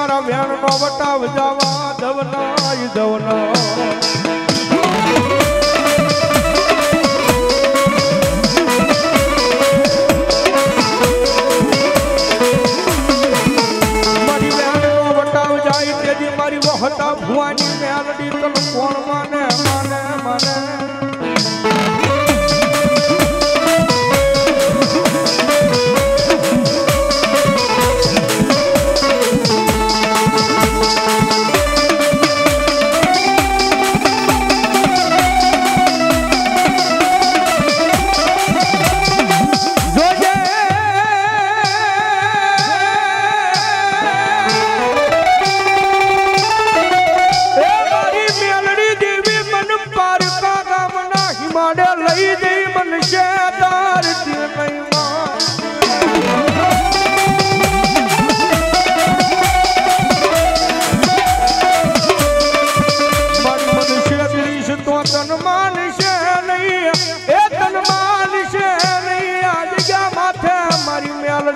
મારા વ્યાણ નો વટાવ જવા દવનાય દવના હતા ભુવાની મેલડી તને કોણ માને માને માને.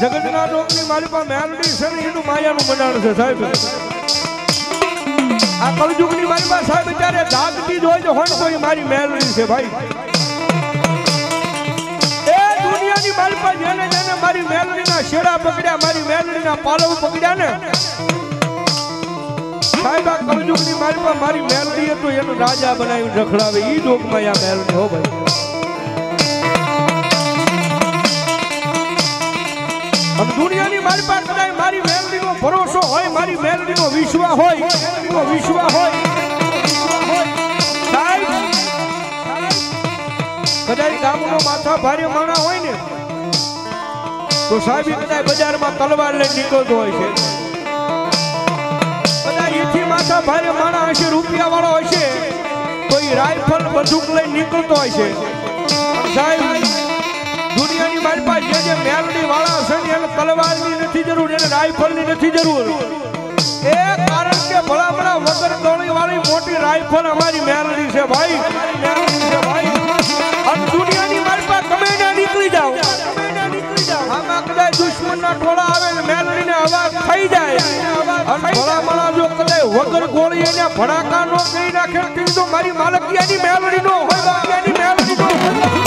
જગતના લોકની મારી પાસે મેલડી છે ને, એનું માયાનું મંડાણ છે, સાહેબ. આ કલયુગની મારી પાસે સાહેબ અત્યારે દાગતી જોઈ તો હોય એ મારી મેલડી છે, ભાઈ. એ દુનિયાની મારી પાસે જેને જેને મારી મેલડીના શેડા પકડ્યા, મારી મેલડીના પાલવ પકડ્યા ને, સાહેબ, આ કલયુગની મારી પાસે મારી મેલડી તો એનું રાજા બનાવ્યું રખડાવે. એ લોકમાં આ મેલડી, હો ભાઈ. દુનિયાની મારી પાસે કદાચ મારી મેલડીનો ભરોસો હોય, મારી મેલડીનો વિશ્વાસ હોય વિશ્વાસ હોય કદાચ ગામનો માથા ભારે માણા હોય ને, તો સાહેબ કદાચ બજારમાં તલવાર લઈને નીકળતો હોય છે. કદાચ એથી માથા ભારે માણા હશે રૂપિયા હશે તો એ રાઇફલ બંદૂક લઈને નીકળતો હોય છે. સાહેબ દુનિયાની મારી પાસે જે જે વાળા છે ને, એને તલવારની નથી જરૂર, એને રાઇફલની નથી જરૂર. એ કારણ કે ભલામણા વગર ગોળી વાળી મોટી રાઇફલ અમારી મેલડી છે ભાઈ મેલડી છે ભાઈ. અને દુનિયાની મારી પાસે તમે ના નીકળી જાઓ. આમાં કદાચ દુશ્મનના ટોળા આવે ને અવાજ થઈ જાય. અને ભલામણા જો કદાચ વગર ગોળી એને ભડાકા નો કરી નાખે તો મારી માલકિયાની મેલડી નો હોય માલકિયાની મેલડી નો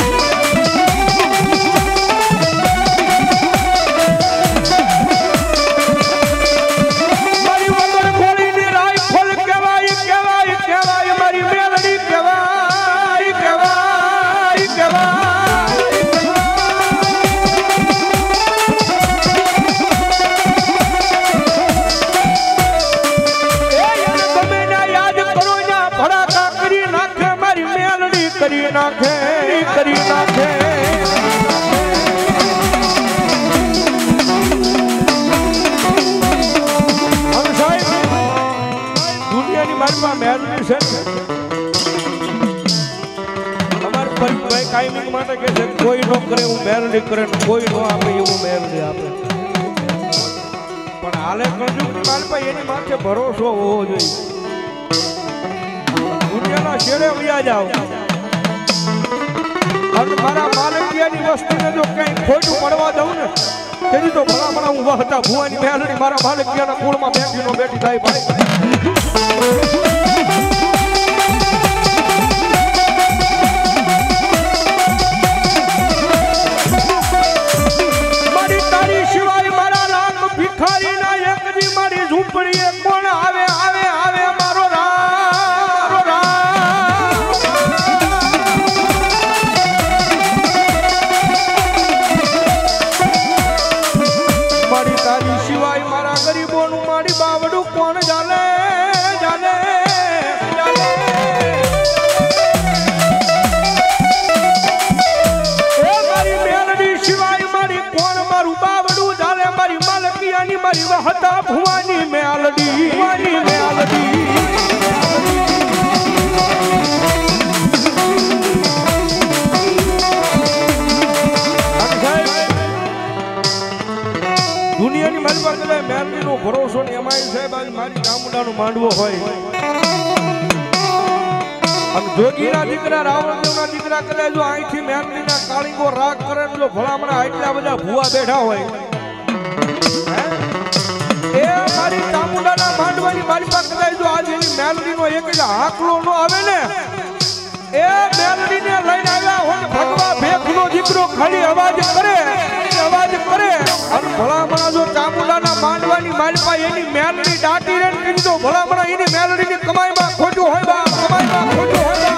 માટે કે છે, કોઈ નો કરે હું મેલડી કરે કોઈ નો આપે એવું મેલડી આપે. પણ હાલે કળજુગની પાસે એની માથે ભરોસો હોવો જોઈએ. દુનિયાના છેડે વ્યાજ જાઓ. અને મારા માલકિયાની વસ્તુને જો કંઈ ખોટું પડવા દઉં ને તેની તો ભલા ભલા હું વહતા ભુવાની મેલડી મારા માલકિયાના કુળમાં બેઠી નો બેઠી થાય ભાઈ ભિખારી ના એકજી મારી ઝૂંપડીએ કોણ મારી વહતા ભુવાની મેલડી ભરોસો ને એમાંય સાહેબ મારી ચામુંડાનો માંડવો હોય. અને જોગીના દીકરા, રાવણદેવના દીકરા કદાચ જો અહીંથી મેલડીના કાળીંગો રાગ કરે જો ભલામણા આટલા બધા ભૂવા બેઠા હોય? એ મારી ચામુંડાના માંડવાની મારી પાસે કદાચ જો આજે એની મેલડીનો એક જ હાકલો નો આવે ને, એ મેલડીને લઈને આવ્યા હોય ભગવા ભેખનો દીકરો ખાલી અવાજ કરે અવાજ કરે. અને ભલામણા જો ચામુંડાના માંડવાની માલપા એની મેલડી દાટી રે કીધું ભલામણા એની મેલડીની કમાઈમાં ખોટું હોય બા કમાઈમાં ખોટું હોય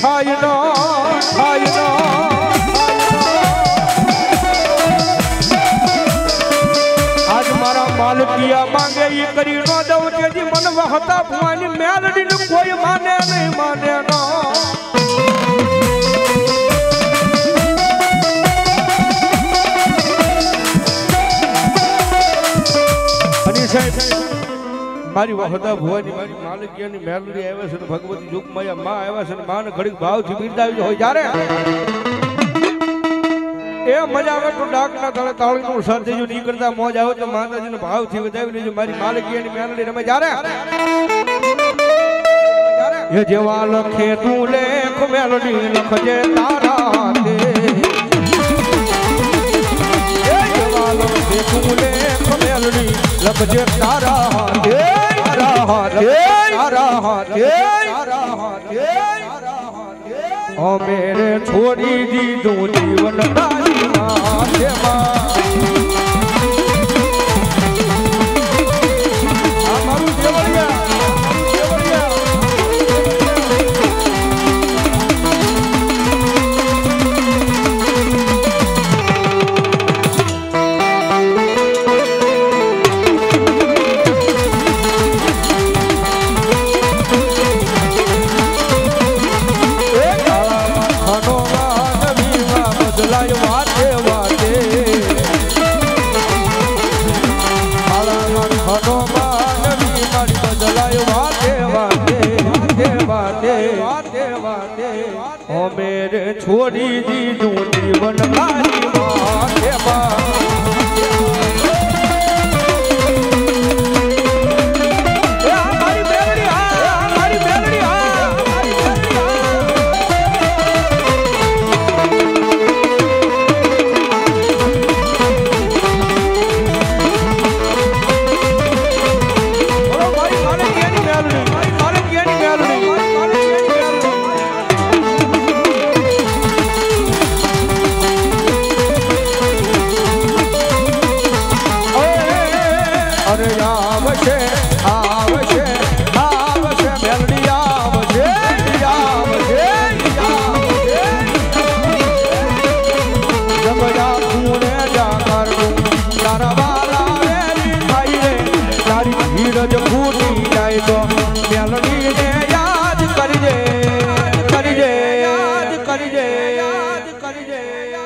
થાય ન આજ મારા માલકિયા માંગે એ કરી નો દઉં, તેથી મન વહતા ભવાની મેલડી કોઈ માને નહીં, માને મારી વહદા ભુવાની મારી માલિકિયાની મેલડી આવે છે ભગવતી દુઃખમયા માં આવ્યા છે ને માને ઘડીક ભાવથી બિરદાવી હોય જ્યારે? એ મજા આવે તો ડાકના તળે તાળીનું સાથે જો નીકળતા મોજ આવે તો માતાજીને ભાવથી વધાવી લેજો. મારી માલિકિયાની મેલડી રમે જ્યારે? એ જેવા લખે તું લેખ, મેલડી લખજે તારા હાથે તું લેખ, મેલડી લખજે તારા હાથે મેરે છોડી દીધું જીવન તારી માં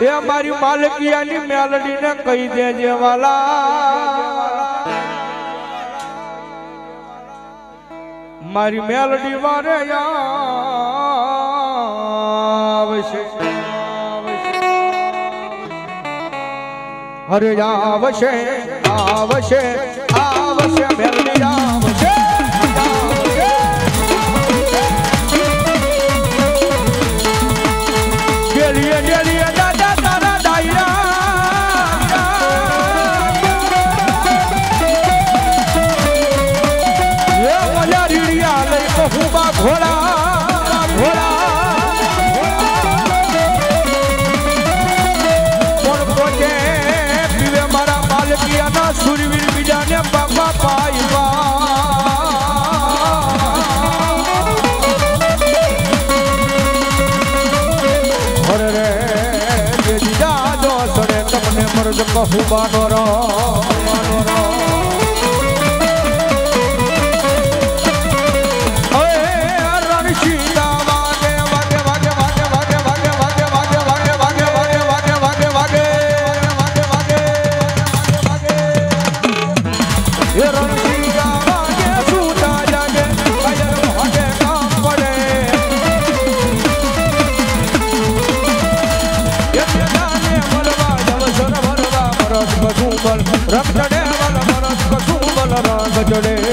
એ મારી માલકિયાની મેલડીને કહી દેજે વાલા. મારી મેલડી વારે આવશે. અરે આવશે આવશે આવશે, મેલડી ઓલા રીડિયા લઈ કહું બા ઘોડા ઘોડા કોણ પોતે પીવે મારા માલકિયાના સુરવીર બીજાને બાપા પાયવા તમને મરદ કહું બાનો રો બાનો રો. મેલડી મહા મેલડી મહા બોલો મેલડી મહા